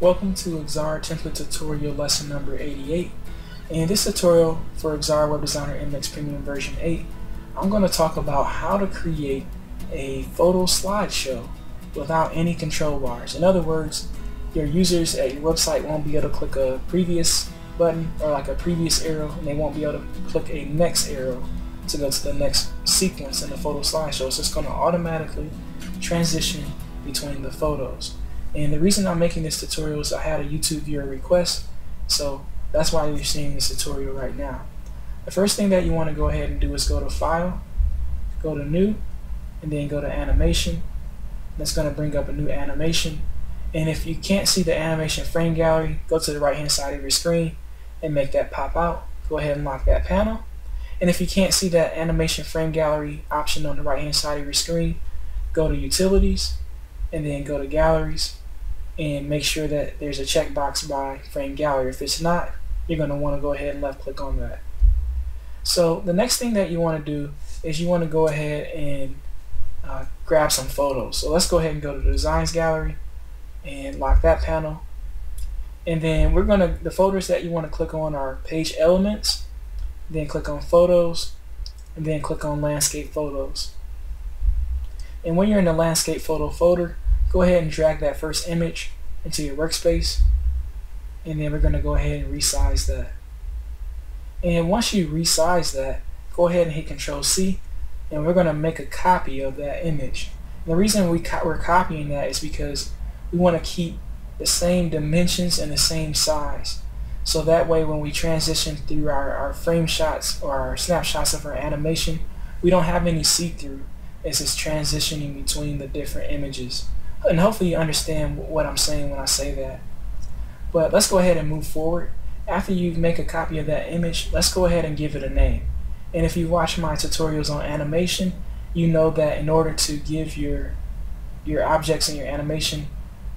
Welcome to Xara template tutorial lesson number 88. In this tutorial for Xara Web Designer MX Premium version 8, I'm going to talk about how to create a photo slideshow without any control bars. In other words, your users at your website won't be able to click a previous button or like a previous arrow and they won't be able to click a next arrow to go to the next sequence in the photo slideshow. So it's going to automatically transition between the photos. And the reason I'm making this tutorial is I had a YouTube viewer request, so that's why you're seeing this tutorial right now. The first thing that you want to go ahead and do is go to File, go to New, and then go to Animation. That's going to bring up a new animation. And if you can't see the animation frame gallery, go to the right hand side of your screen and make that pop out. Go ahead and lock that panel. And if you can't see that animation frame gallery option on the right hand side of your screen, go to Utilities and then go to Galleries and make sure that there's a checkbox by frame gallery. If it's not, you're going to want to go ahead and left click on that. So the next thing that you want to do is you want to go ahead and uh, grab some photos. So let's go ahead and go to the Designs Gallery and lock that panel. And then we're going to, the folders that you want to click on are Page Elements, then click on Photos, and then click on Landscape Photos. And when you're in the Landscape Photo folder, go ahead and drag that first image into your workspace and then we're going to go ahead and resize that. And once you resize that go ahead and hit control C and we're going to make a copy of that image. And the reason we co we're copying that is because we want to keep the same dimensions and the same size. So that way when we transition through our, our frame shots or our snapshots of our animation we don't have any see-through as it's transitioning between the different images and hopefully you understand what I'm saying when I say that. But let's go ahead and move forward. After you make a copy of that image, let's go ahead and give it a name. And if you watch my tutorials on animation, you know that in order to give your your objects in your animation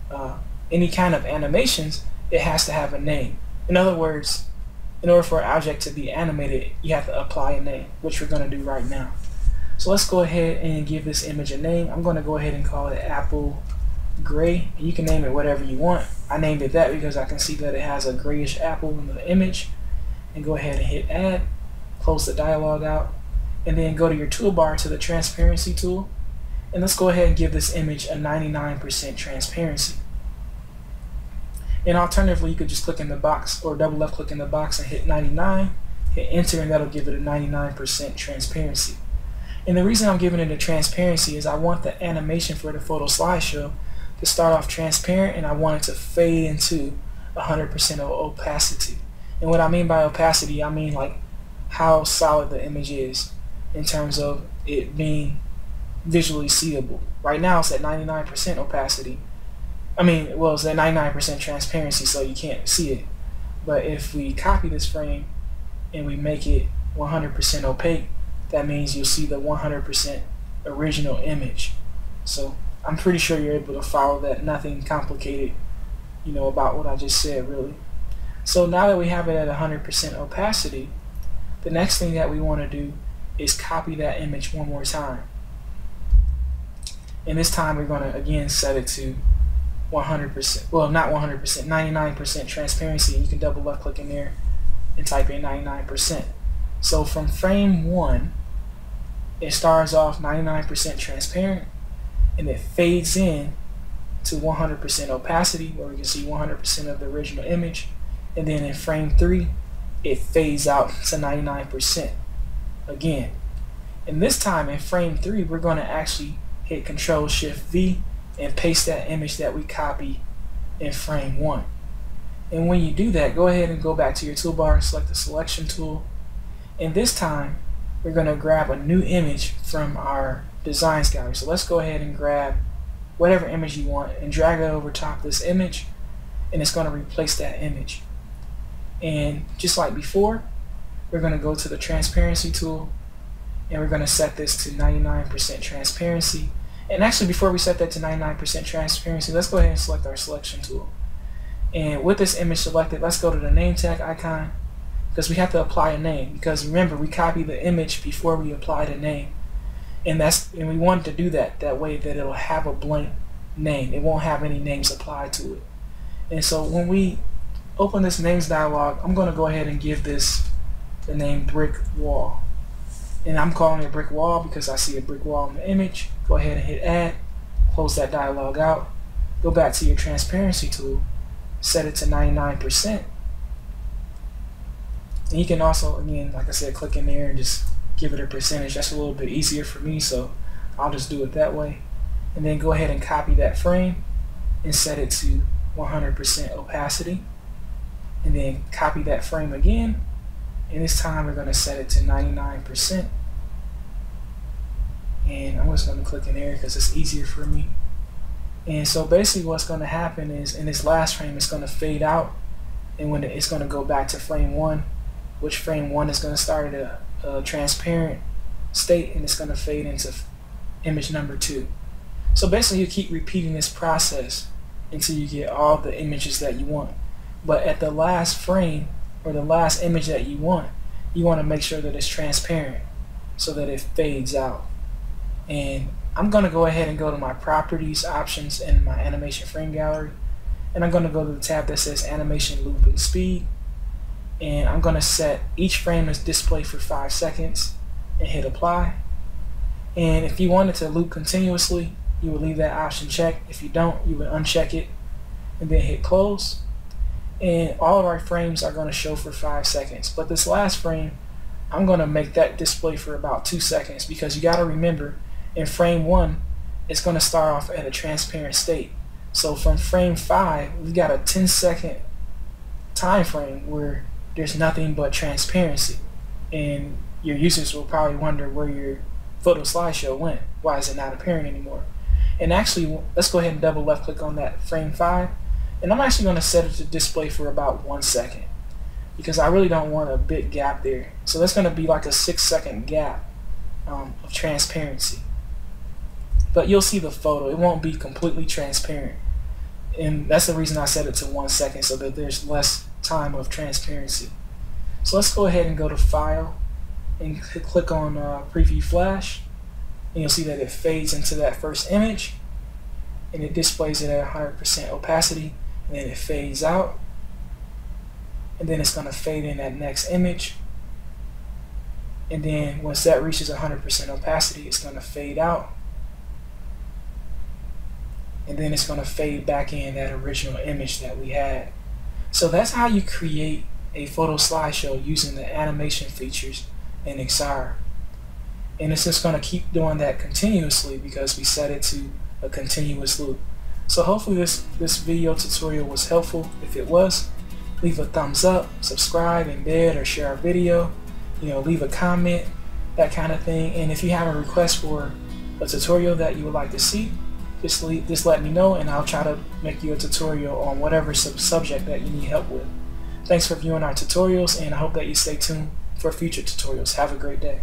uh, any kind of animations, it has to have a name. In other words, in order for an object to be animated, you have to apply a name, which we're going to do right now. So let's go ahead and give this image a name. I'm going to go ahead and call it Apple gray. You can name it whatever you want. I named it that because I can see that it has a grayish apple in the image. And go ahead and hit add, close the dialog out, and then go to your toolbar to the transparency tool. And let's go ahead and give this image a 99% transparency. And alternatively, you could just click in the box or double left click in the box and hit 99, hit enter, and that'll give it a 99% transparency. And the reason I'm giving it a transparency is I want the animation for the photo slideshow to start off transparent and I want it to fade into 100% of opacity. And what I mean by opacity, I mean like how solid the image is in terms of it being visually seeable. Right now it's at 99% opacity. I mean, well, it's at 99% transparency so you can't see it. But if we copy this frame and we make it 100% opaque, that means you'll see the 100% original image. So I'm pretty sure you're able to follow that. Nothing complicated, you know, about what I just said, really. So now that we have it at 100% opacity, the next thing that we want to do is copy that image one more time. And this time we're going to again set it to 100%, well not 100%, 99% transparency. You can double left click in there and type in 99%. So from frame 1, it starts off 99% transparent and it fades in to 100% opacity where we can see 100% of the original image. And then in frame 3 it fades out to 99% again and this time in frame 3 we're going to actually hit control shift V and paste that image that we copy in frame 1 and when you do that go ahead and go back to your toolbar and select the selection tool. And this time we're going to grab a new image from our designs gallery. So let's go ahead and grab whatever image you want and drag it over top this image and it's going to replace that image. And just like before, we're going to go to the transparency tool and we're going to set this to 99% transparency. And actually before we set that to 99% transparency, let's go ahead and select our selection tool. And with this image selected, let's go to the name tag icon because we have to apply a name because remember we copy the image before we apply the name and that's and we want to do that that way that it'll have a blank name it won't have any names applied to it And so when we open this names dialog, I'm going to go ahead and give this the name brick wall. And I'm calling it brick wall because I see a brick wall in the image. Go ahead and hit add, close that dialog out, go back to your transparency tool, set it to 99%. And you can also, again, like I said, click in there and just give it a percentage. That's a little bit easier for me, so I'll just do it that way. And then go ahead and copy that frame and set it to 100% opacity. And then copy that frame again. And this time we're going to set it to 99%. And I'm just going to click in there because it's easier for me. And so basically what's going to happen is in this last frame it's going to fade out and when it's going to go back to frame 1 which frame 1 is going to start at a uh, transparent state and it's going to fade into image number two. So basically you keep repeating this process until you get all the images that you want. But at the last frame or the last image that you want, you want to make sure that it's transparent so that it fades out. And I'm going to go ahead and go to my properties options in my animation frame gallery. And I'm going to go to the tab that says animation loop and speed and I'm gonna set each frame as display for five seconds and hit apply. And if you wanted to loop continuously you would leave that option checked. If you don't you would uncheck it and then hit close. And all of our frames are going to show for five seconds. But this last frame I'm going to make that display for about two seconds because you got to remember in frame one it's going to start off at a transparent state. So from frame 5 we've got a 10 second time frame where there's nothing but transparency. And your users will probably wonder where your photo slideshow went. Why is it not appearing anymore? And actually, let's go ahead and double left click on that frame 5. And I'm actually going to set it to display for about one second because I really don't want a big gap there. So that's going to be like a six second gap um, of transparency. But you'll see the photo. It won't be completely transparent. And that's the reason I set it to one second so that there's less time of transparency. So let's go ahead and go to File and click on uh, Preview Flash. And you'll see that it fades into that first image and it displays it at 100% opacity and then it fades out and then it's going to fade in that next image and then once that reaches 100% opacity it's going to fade out and then it's going to fade back in that original image that we had so that's how you create a photo slideshow using the animation features in Xara. And it's just going to keep doing that continuously because we set it to a continuous loop. So hopefully this, this video tutorial was helpful. If it was, leave a thumbs up, subscribe, embed, or share our video. You know, leave a comment, that kind of thing. And if you have a request for a tutorial that you would like to see, just, just let me know and I'll try to make you a tutorial on whatever sub subject that you need help with. Thanks for viewing our tutorials and I hope that you stay tuned for future tutorials. Have a great day.